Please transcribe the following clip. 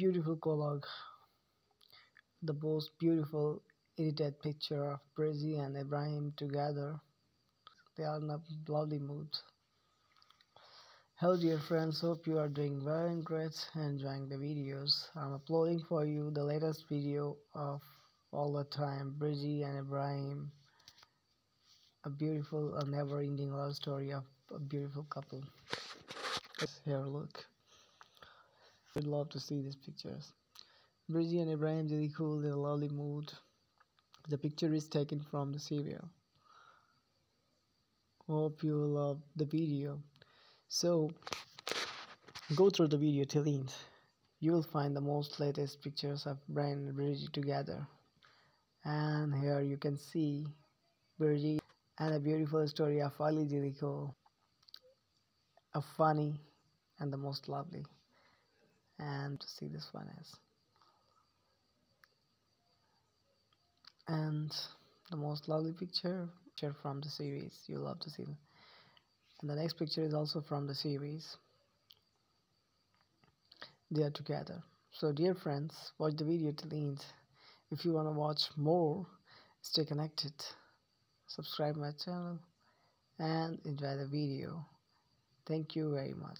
beautiful collage the most beautiful edited picture of Birce and Ibrahim together. They are in a lovely mood. Hello dear friends, hope you are doing well and great enjoying the videos. I'm uploading for you the latest video of all the time Birce and Ibrahim. A beautiful, a never-ending love story of a beautiful couple. Here, look. We'd love to see these pictures. Birce and Ibrahim really cool in a lovely mood. The picture is taken from the serial. Hope you love the video. So, go through the video till end. You will find the most latest pictures of Brian and Birce together. And here you can see Birce and a beautiful story of Ali Celikkol. A funny and the most lovely. And to see this one as and the most lovely picture picture from the series. You love to see and the next picture is also from the series. They are together. So dear friends watch the video till the end. If you want to watch more stay connected. Subscribe my channel and enjoy the video. Thank you very much